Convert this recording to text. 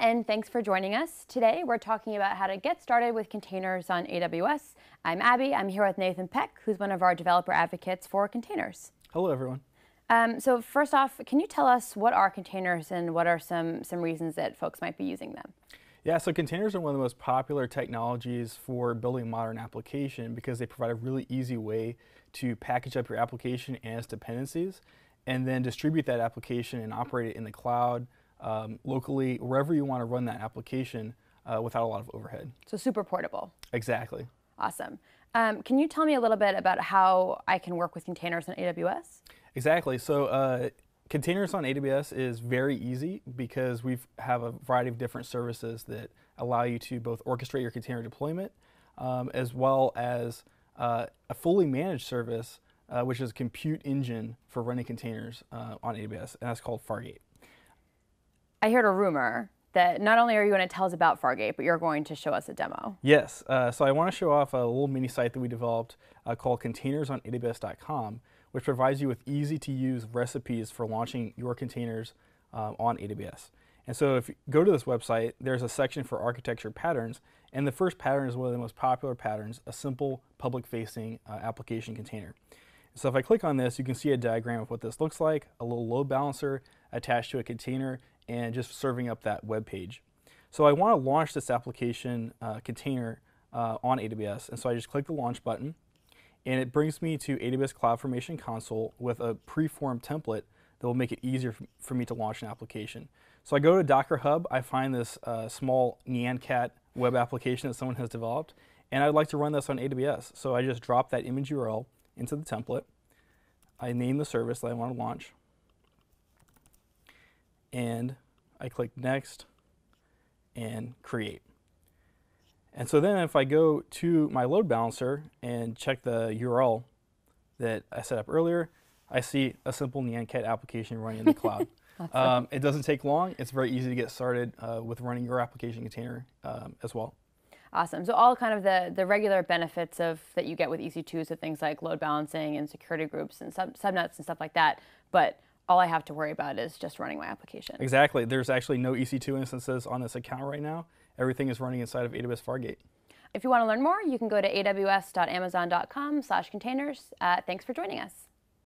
and thanks for joining us. Today, we're talking about how to get started with containers on AWS. I'm Abby. I'm here with Nathan Peck, who's one of our developer advocates for containers. Hello, everyone. Um, so first off, can you tell us what are containers and what are some, some reasons that folks might be using them? Yeah, so containers are one of the most popular technologies for building a modern application because they provide a really easy way to package up your application and its dependencies and then distribute that application and operate it in the cloud, um, locally, wherever you want to run that application uh, without a lot of overhead. So super portable. Exactly. Awesome. Um, can you tell me a little bit about how I can work with containers on AWS? Exactly. So uh, containers on AWS is very easy because we have a variety of different services that allow you to both orchestrate your container deployment um, as well as uh, a fully managed service, uh, which is a compute engine for running containers uh, on AWS, and that's called Fargate. I heard a rumor that not only are you going to tell us about Fargate, but you're going to show us a demo. Yes. Uh, so I want to show off a little mini site that we developed uh, called containersonaws.com, which provides you with easy to use recipes for launching your containers um, on AWS. And so if you go to this website, there's a section for architecture patterns, and the first pattern is one of the most popular patterns, a simple public-facing uh, application container. So if I click on this, you can see a diagram of what this looks like, a little load balancer attached to a container, and just serving up that web page. So I want to launch this application uh, container uh, on AWS, and so I just click the launch button, and it brings me to AWS CloudFormation console with a preformed template that will make it easier for me to launch an application. So I go to Docker Hub, I find this uh, small Nyan Cat web application that someone has developed, and I'd like to run this on AWS. So I just drop that image URL into the template. I name the service that I want to launch, and I click Next and Create. And so then if I go to my load balancer and check the URL that I set up earlier, I see a simple Nyan Cat application running in the cloud. um, it doesn't take long. It's very easy to get started uh, with running your application container um, as well. Awesome. So all kind of the, the regular benefits of that you get with EC2, so things like load balancing and security groups and sub, subnets and stuff like that. But all I have to worry about is just running my application. Exactly. There's actually no EC2 instances on this account right now. Everything is running inside of AWS Fargate. If you want to learn more, you can go to aws.amazon.com slash containers. Uh, thanks for joining us.